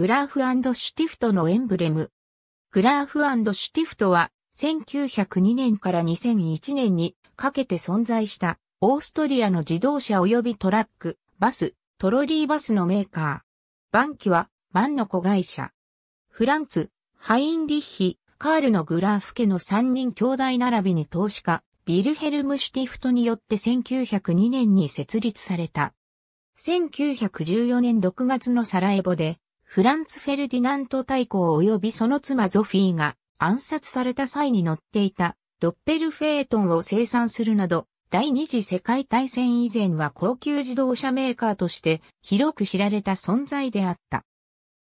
グラーフシュティフトのエンブレム。グラーフシュティフトは1902年から2001年にかけて存在したオーストリアの自動車及びトラック、バス、トロリーバスのメーカー。バンキはマンの子会社。フランツ、ハインリッヒ、カールのグラーフ家の3人兄弟並びに投資家、ビルヘルム・シュティフトによって1902年に設立された。1914年6月のサラエボで、フランツ・フェルディナント大公及びその妻ゾフィーが暗殺された際に乗っていたドッペルフェートンを生産するなど、第二次世界大戦以前は高級自動車メーカーとして広く知られた存在であった。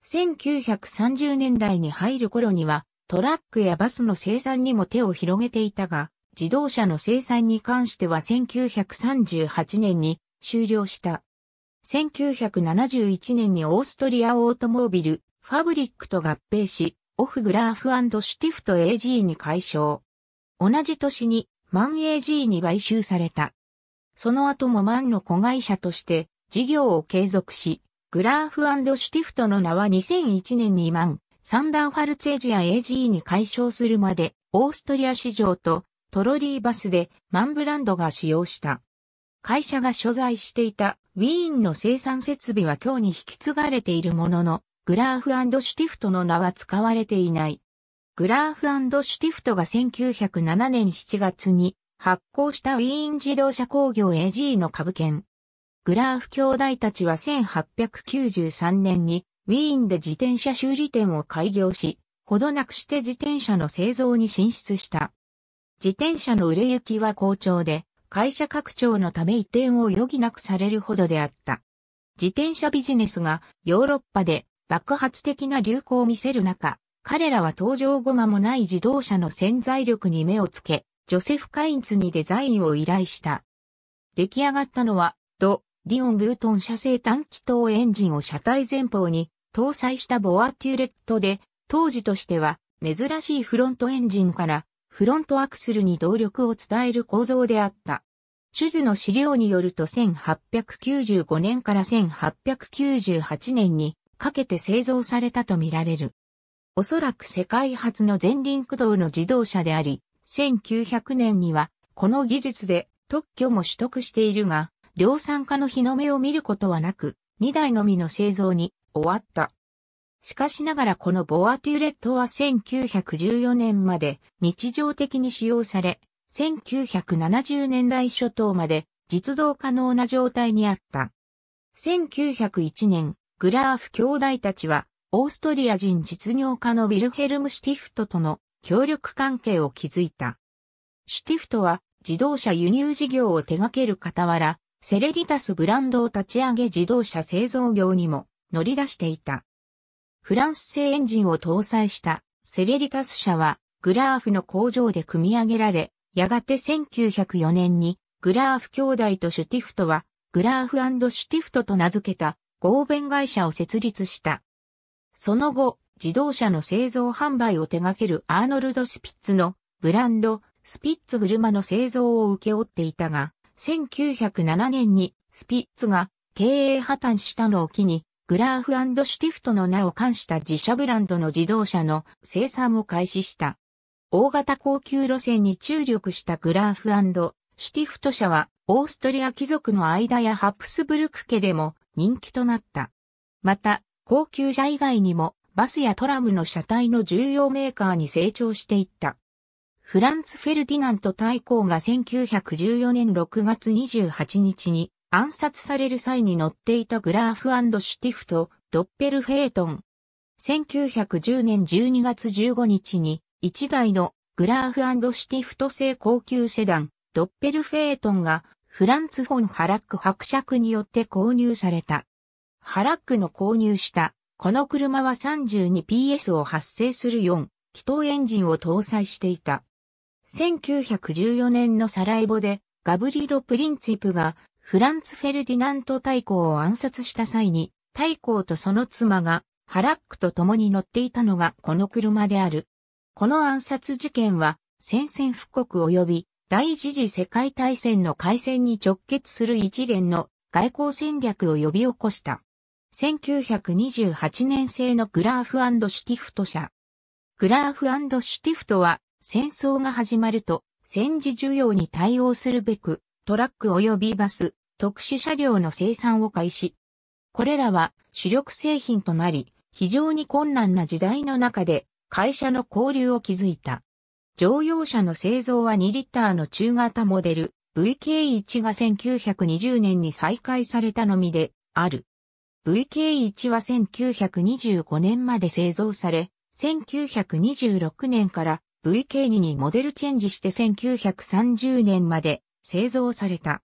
1930年代に入る頃にはトラックやバスの生産にも手を広げていたが、自動車の生産に関しては1938年に終了した。1971年にオーストリアオートモービル、ファブリックと合併し、オフグラーフシュティフト AG に改称。同じ年にマン AG に買収された。その後もマンの子会社として事業を継続し、グラーフシュティフトの名は2001年にマン、サンダーファルツェジア AG に改称するまで、オーストリア市場とトロリーバスでマンブランドが使用した。会社が所在していたウィーンの生産設備は今日に引き継がれているものの、グラーフシュティフトの名は使われていない。グラーフシュティフトが1907年7月に発行したウィーン自動車工業 AG の株券。グラーフ兄弟たちは1893年にウィーンで自転車修理店を開業し、ほどなくして自転車の製造に進出した。自転車の売れ行きは好調で、会社拡張のため移転を余儀なくされるほどであった。自転車ビジネスがヨーロッパで爆発的な流行を見せる中、彼らは登場後間もない自動車の潜在力に目をつけ、ジョセフ・カインツにデザインを依頼した。出来上がったのは、ド・ディオン・ブートン社製短気筒エンジンを車体前方に搭載したボアテューレットで、当時としては珍しいフロントエンジンからフロントアクスルに動力を伝える構造であった。地図の資料によると1895年から1898年にかけて製造されたとみられる。おそらく世界初の前輪駆動の自動車であり、1900年にはこの技術で特許も取得しているが、量産化の日の目を見ることはなく、2台のみの製造に終わった。しかしながらこのボアテュレットは1914年まで日常的に使用され、1970年代初頭まで実動可能な状態にあった。1901年、グラーフ兄弟たちは、オーストリア人実業家のビルヘルム・シュティフトとの協力関係を築いた。シュティフトは自動車輸入事業を手掛ける傍ら、セレリタスブランドを立ち上げ自動車製造業にも乗り出していた。フランス製エンジンを搭載したセレリタス社はグラーフの工場で組み上げられ、やがて1904年にグラーフ兄弟とシュティフトはグラーフシュティフトと名付けた合弁会社を設立した。その後、自動車の製造販売を手掛けるアーノルド・スピッツのブランド、スピッツ車の製造を請け負っていたが、1907年にスピッツが経営破綻したのを機に、グラーフシュティフトの名を冠した自社ブランドの自動車の生産を開始した。大型高級路線に注力したグラーフシュティフト社は、オーストリア貴族の間やハプスブルク家でも人気となった。また、高級車以外にも、バスやトラムの車体の重要メーカーに成長していった。フランツ・フェルディナント大公が1914年6月28日に暗殺される際に乗っていたグラーフシュティフト、ドッペルフェートン。1910年12月15日に1台のグラーフシュティフト製高級セダン、ドッペルフェートンがフランツ・フォン・ハラック伯爵によって購入された。ハラックの購入したこの車は 32PS を発生する4気筒エンジンを搭載していた。1914年のサラエボでガブリロ・プリンツィプがフランツ・フェルディナント大公を暗殺した際に大公とその妻がハラックと共に乗っていたのがこの車である。この暗殺事件は宣戦布告及び第一次世界大戦の開戦に直結する一連の外交戦略を呼び起こした。1928年製のグラーフシュティフト車。グラーフシュティフトは戦争が始まると戦時需要に対応するべくトラック及びバス、特殊車両の生産を開始。これらは主力製品となり、非常に困難な時代の中で会社の交流を築いた。乗用車の製造は2リッターの中型モデル VK1 が1920年に再開されたのみである。VK1 は1925年まで製造され、1926年から VK2 にモデルチェンジして1930年まで製造された。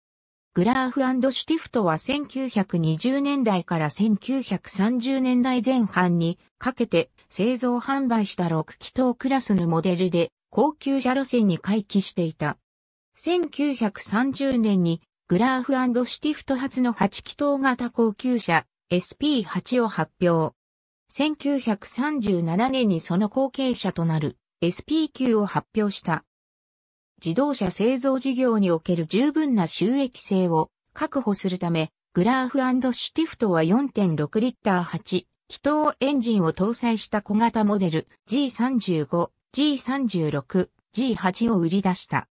グラーフシュティフトは1920年代から1930年代前半にかけて製造販売した6気筒クラスのモデルで高級車路線に回帰していた。1930年にグラーフシュティフト初の8気筒型高級車 SP8 を発表。1937年にその後継者となる SP9 を発表した。自動車製造事業における十分な収益性を確保するため、グラーフシュティフトは4.6リッター8気筒エンジンを搭載した小型モデル G35、G36、G8 を売り出した。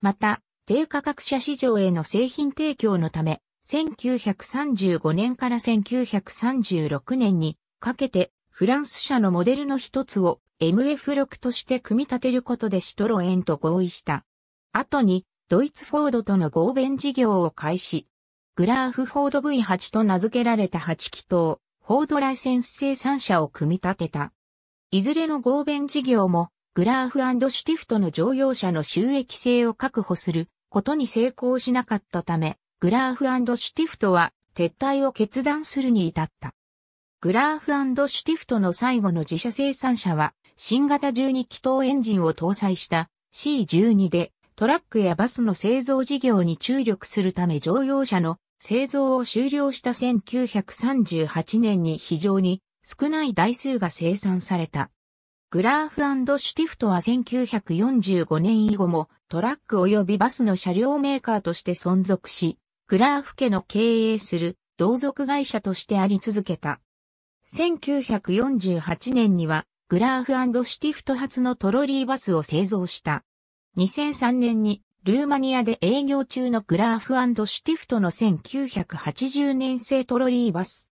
また、低価格車市場への製品提供のため、1935年から1936年にかけてフランス車のモデルの一つを MF6 として組み立てることでシトロエンと合意した。後に、ドイツフォードとの合弁事業を開始。グラーフフォード V8 と名付けられた8気筒、フォードライセンス生産車を組み立てた。いずれの合弁事業も、グラーフシュティフトの乗用車の収益性を確保することに成功しなかったため、グラーフシュティフトは撤退を決断するに至った。グラーフシュティフトの最後の自社生産車は、新型12気筒エンジンを搭載した C12 でトラックやバスの製造事業に注力するため乗用車の製造を終了した1938年に非常に少ない台数が生産された。グラーフシュティフトは1945年以後もトラック及びバスの車両メーカーとして存続し、グラーフ家の経営する同族会社としてあり続けた。1948年にはグラーフシュティフト発のトロリーバスを製造した。2003年にルーマニアで営業中のグラーフシュティフトの1980年製トロリーバス。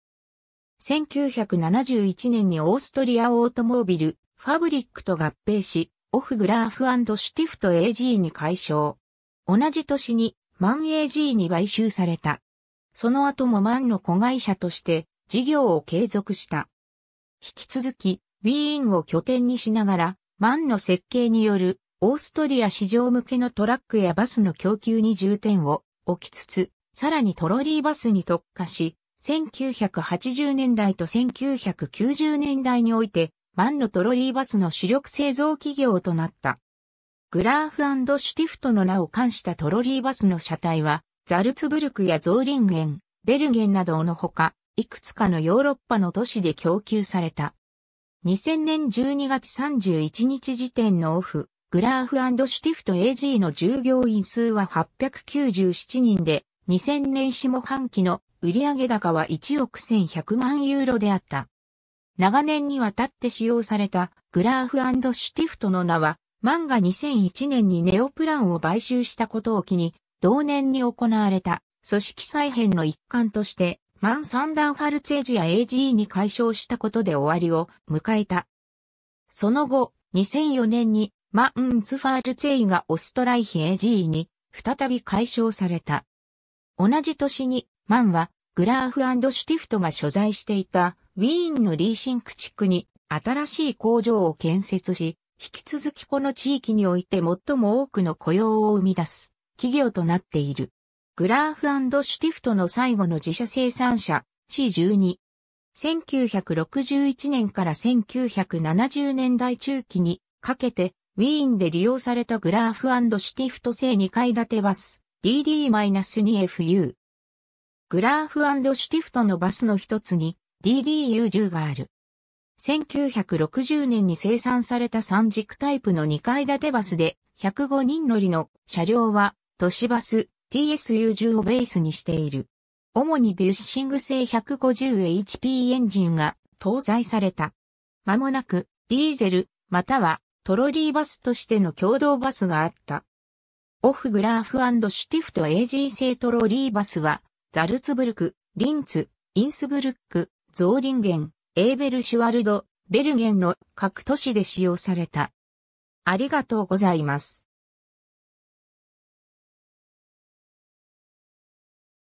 1971年にオーストリアオートモービル、ファブリックと合併し、オフグラーフシュティフト AG に改称。同じ年にマン AG に買収された。その後もマンの子会社として事業を継続した。引き続き、ウィーンを拠点にしながら、マンの設計によるオーストリア市場向けのトラックやバスの供給に重点を置きつつ、さらにトロリーバスに特化し、1980年代と1990年代において、マンのトロリーバスの主力製造企業となった。グラーフシュティフトの名を冠したトロリーバスの車体は、ザルツブルクやゾーリンゲン、ベルゲンなどのほか、いくつかのヨーロッパの都市で供給された。2000年12月31日時点のオフ、グラーフシュティフト AG の従業員数は897人で、2000年下半期の売上高は1億1100万ユーロであった。長年にわたって使用されたグラーフシュティフトの名は、漫画2001年にネオプランを買収したことを機に、同年に行われた組織再編の一環としてマン・サンダーファルツェジア AGE に解消したことで終わりを迎えた。その後、2004年にマン・ツファルツェイがオストライヒ AGE に再び解消された。同じ年にマンはグラーフシュティフトが所在していたウィーンのリージング地区に新しい工場を建設し、引き続きこの地域において最も多くの雇用を生み出す企業となっている。グラーフシュティフトの最後の自社生産車 C12。1961年から1970年代中期にかけてウィーンで利用されたグラーフシュティフト製2階建てバス DD-2FU。グラーフシュティフトのバスの一つに DDU10 がある。1960年に生産された三軸タイプの2階建てバスで105人乗りの車両は都市バス TSU10 をベースにしている。主にビュッシング製 150HP エンジンが搭載された。間もなく、ディーゼル、またはトロリーバスとしての共同バスがあった。オフグラーフシュティフト AG 製トロリーバスは、ザルツブルク、リンツ、インスブルック、ゾーリンゲン、エーベルシュワルド、ベルゲンの各都市で使用された。ありがとうございます。